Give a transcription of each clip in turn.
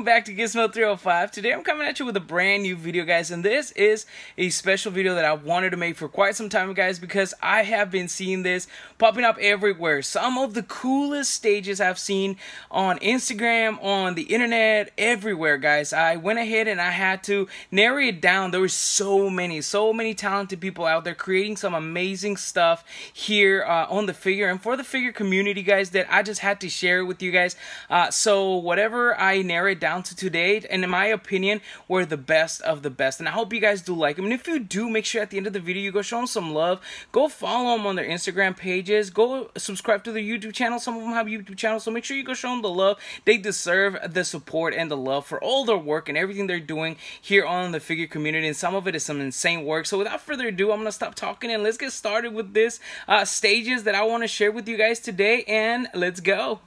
welcome back to Gizmo 305. Today I'm coming at you with a brand new video, guys, and this is a special video that I wanted to make for quite some time, guys, because I have been seeing this popping up everywhere. Some of the coolest stages I've seen on Instagram, on the internet, everywhere, guys. I went ahead and I had to narrow it down. There were so many, so many talented people out there creating some amazing stuff here uh, on the figure and for the figure community, guys, that I just had to share with you guys. Uh, so whatever I narrow it down to today, and in my opinion, were the best of the best. And I hope you guys do like them. And if you do, make sure at the end of the video you go show them some love. Go follow them on their Instagram pages. Go subscribe to their YouTube channel. Some of them have YouTube channels, so make sure you go show them the love. They deserve the support and the love for all their work and everything they're doing here on the figure community. And some of it is some insane work. So without further ado, I'm gonna stop talking and let's get started with this uh, stages that I want to share with you guys today. And let's go.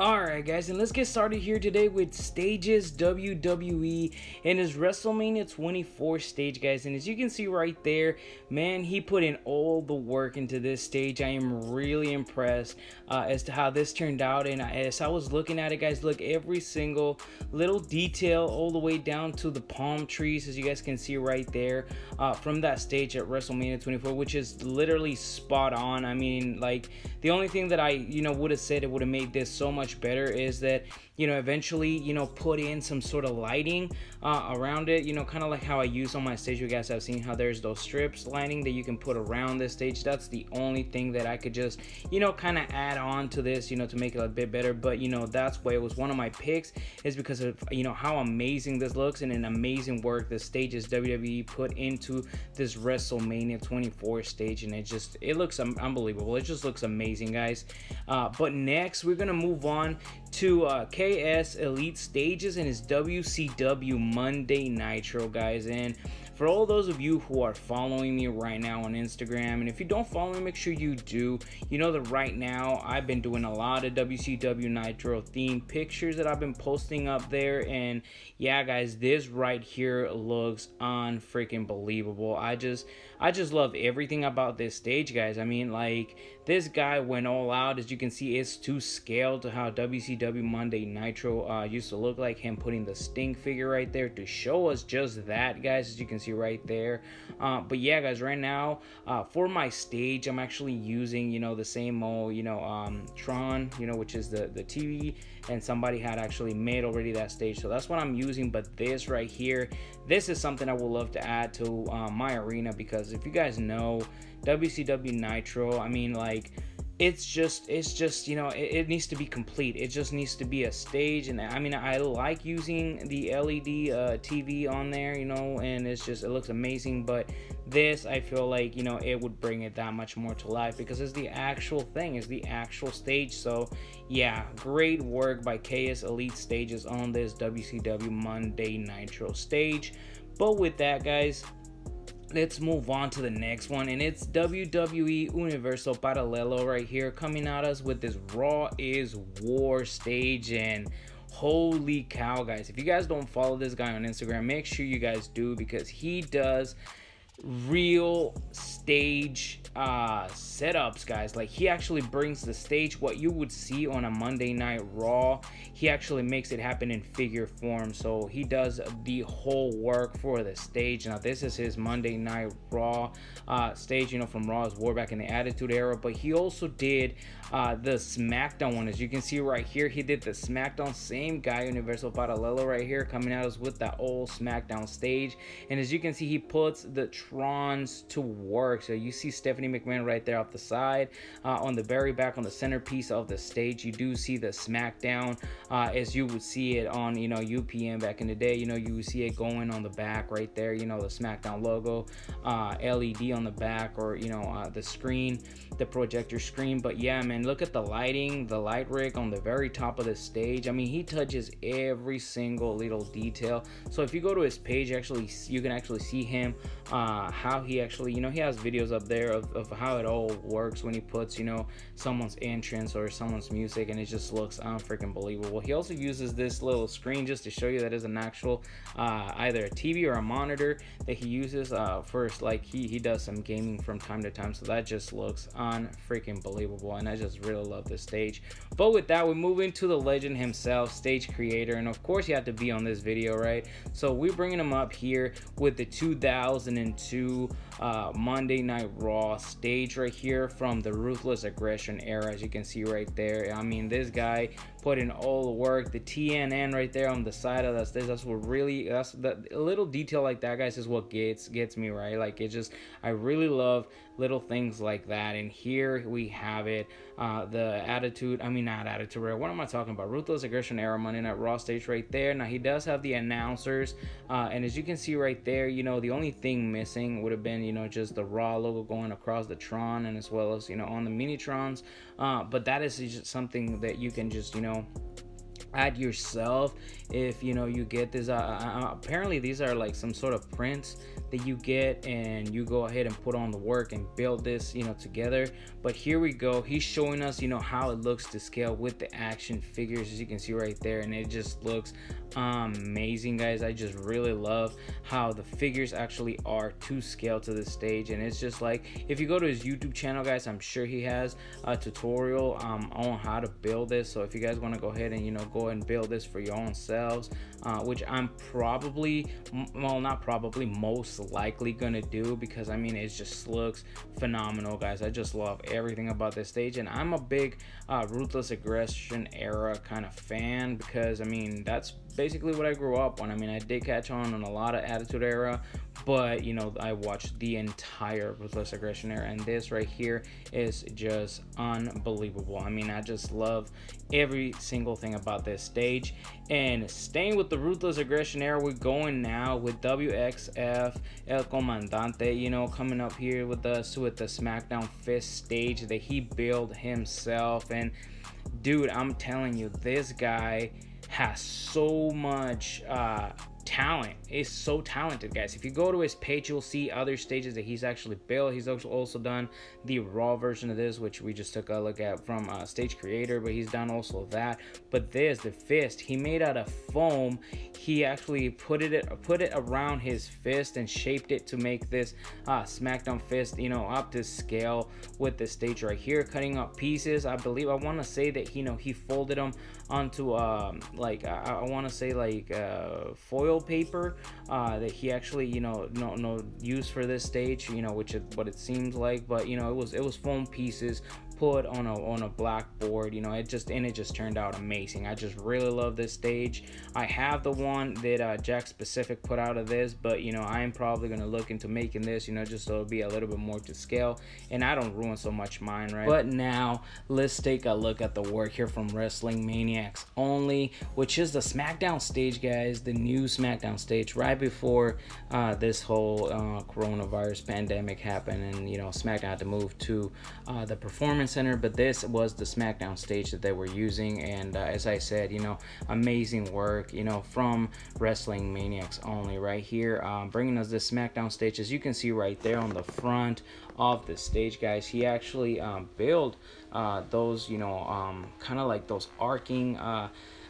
Alright guys, and let's get started here today with Stages WWE and his WrestleMania 24 stage guys. And as you can see right there, man, he put in all the work into this stage. I am really impressed uh, as to how this turned out. And as I was looking at it guys, look, every single little detail all the way down to the palm trees as you guys can see right there uh, from that stage at WrestleMania 24, which is literally spot on. I mean, like, the only thing that I, you know, would have said it would have made this so much much better is that you know eventually you know put in some sort of lighting uh, around it you know kind of like how I use on my stage. You guys have seen how there's those strips lighting that you can put around this stage. That's the only thing that I could just you know kind of add on to this you know to make it a bit better. But you know that's why it was one of my picks is because of you know how amazing this looks and an amazing work the stages WWE put into this WrestleMania 24 stage and it just it looks unbelievable. It just looks amazing guys. Uh, but next we're gonna move on to uh, KS Elite Stages and his WCW Monday Nitro, guys. And for all those of you who are following me right now on Instagram, and if you don't follow me, make sure you do. You know that right now I've been doing a lot of WCW Nitro themed pictures that I've been posting up there, and yeah, guys, this right here looks unfreaking believable. I just, I just love everything about this stage, guys. I mean, like this guy went all out. As you can see, it's to scale to how WCW Monday Nitro uh, used to look like. Him putting the Sting figure right there to show us just that, guys. As you can see right there. Uh, but yeah, guys, right now uh, for my stage, I'm actually using you know the same old you know um, Tron, you know, which is the the TV, and somebody had actually made already that stage, so that's what I'm using but this right here, this is something I would love to add to um, my arena because if you guys know WCW Nitro, I mean, like, it's just it's just you know it, it, needs to be complete. It just needs to be a stage and i mean i like using the led uh, tv on there you know and it's just it looks amazing but this i feel like you know it would bring it that much more to life because it's the actual thing it's the actual stage so yeah great work by ks elite stages on this wcw monday nitro stage. But with that guys let's move on to the next one and it's WWE Universal Paralelo right here coming at us with this Raw is War stage and holy cow guys if you guys don't follow this guy on Instagram make sure you guys do because he does real stage uh setups guys. Like he actually brings the stage what you would see on a monday night raw. He actually makes it happen in figure form. So he does the whole work for the stage. Now this is his monday night raw uh stage you know from raw's war back in the attitude era. But he also did uh the smackdown one. As you can see right here he did the smackdown same guy universal paralelo right here coming at us with that old smackdown stage. And as you can see he puts the trons to work so you see stephanie McMahon right there off the side. Uh, on the very back, on the centerpiece of the stage, you do see the SmackDown uh, as you would see it on, you know, UPN back in the day. You know, you would see it going on the back right there, you know, the SmackDown logo, uh, LED on the back or, you know, uh, the screen, the projector screen. But yeah, man, look at the lighting, the light rig on the very top of the stage. I mean, he touches every single little detail. So if you go to his page, actually, you can actually see him uh, uh, how he actually, you know, he has videos up there of, of how it all works when he puts, you know, someone's entrance or someone's music and it just looks unfreaking believable. He also uses this little screen just to show you that is an actual uh, either a TV or a monitor that he uses uh, first. Like he, he does some gaming from time to time. So that just looks unfreaking believable. And I just really love this stage. But with that, we move into the legend himself, stage creator. And of course, you have to be on this video, right? So we're bringing him up here with the 2002 to uh, Monday Night Raw stage right here from the Ruthless Aggression era, as you can see right there. I mean, this guy put in all the work. The TNN right there on the side of stage, that's what really, that's the a little detail like that, guys, is what gets gets me right. Like it just, I really love little things like that. And here we have it. Uh, the attitude, I mean, not attitude? What am I talking about? Ruthless Aggression era Monday Night Raw stage right there. Now he does have the announcers, uh, and as you can see right there, you know, the only thing missing would have been you know, just the Raw logo going across the Tron and as well as, you know, on the Minitrons. Uh, but that is just something that you can just, you know, add yourself if you know you get this uh, uh, uh, apparently these are like some sort of prints that you get and you go ahead and put on the work and build this you know together. But here we go. He's showing us you know how it looks to scale with the action figures as you can see right there and it just looks amazing guys. I just really love how the figures actually are to scale to the stage and it's just like if you go to his youtube channel guys i'm sure he has a tutorial um, on how to build this. So if you guys want to go ahead and you know go and build this for your own selves uh, which i'm probably well not probably most likely gonna do because i mean it just looks phenomenal guys i just love everything about this stage and i'm a big uh, ruthless aggression era kind of fan because i mean that's basically what I grew up on. I mean, I did catch on on a lot of Attitude Era, but you know, I watched the entire Ruthless Aggression Era, and this right here is just unbelievable. I mean, I just love every single thing about this stage. And staying with the Ruthless Aggression Era, we're going now with WXF El Comandante, you know, coming up here with us with the SmackDown Fist stage that he built himself. And dude, I'm telling you, this guy has so much uh, talent. Is so talented guys. If you go to his page you'll see other stages that he's actually built. He's also done the raw version of this which we just took a look at from uh, stage creator but he's done also that. But this the fist he made out of foam. He actually put it put it around his fist and shaped it to make this uh, smackdown fist you know up to scale with the stage right here cutting up pieces. I believe i want to say that you know he folded them onto um, like i, I want to say like uh, foil paper uh, that he actually you know no no use for this stage you know which is what it seems like but you know it was it was foam pieces put on a on a blackboard you know it just and it just turned out amazing. I just really love this stage. I have the one that uh, Jakks Pacific put out of this but you know i'm probably going to look into making this you know just so it'll be a little bit more to scale and i don't ruin so much mine right? But now let's take a look at the work here from wrestling maniacs only which is the smackdown stage guys the new smackdown stage right before uh, this whole uh, coronavirus pandemic happened and you know smackdown had to move to uh, the performance Center, but this was the SmackDown stage that they were using. And uh, as I said, you know, amazing work, you know, from Wrestling Maniacs only right here, um, bringing us the SmackDown stage. As you can see right there on the front of the stage, guys, he actually um, built uh, those, you know, um, kind of like those arcing. Uh,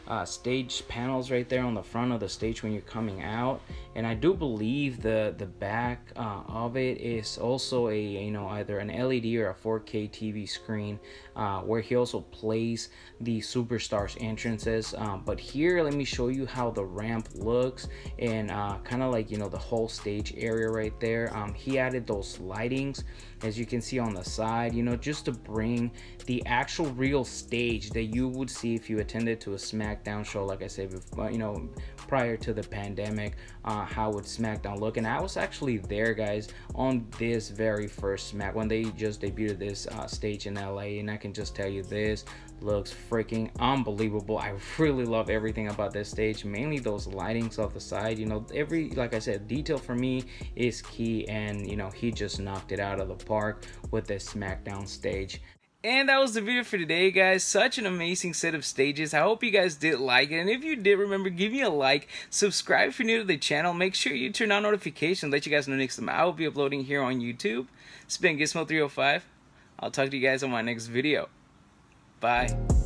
uh, stage panels right there on the front of the stage when you're coming out. And I do believe the the back uh, of it is also a you know either an LED or a 4K TV screen uh, where he also plays the superstars entrances. Um, but here let me show you how the ramp looks and uh, kind of like you know the whole stage area right there. Um, he added those lightings as you can see on the side you know just to bring the actual real stage that you would see if you attended to a SmackDown show like I said before, you know prior to the pandemic uh, how would SmackDown look? And I was actually there guys on this very first Smack when they just debuted this uh, stage in LA and I can just tell you this looks freaking unbelievable. I really love everything about this stage mainly those lightings off the side you know every like I said detail for me is key and you know he just knocked it out of the park with this SmackDown stage And that was the video for today, guys. Such an amazing set of stages. I hope you guys did like it. And if you did, remember, give me a like. Subscribe if you're new to the channel. Make sure you turn on notifications. Let you guys know next time I will be uploading here on YouTube. It's been Gizmo305. I'll talk to you guys on my next video. Bye.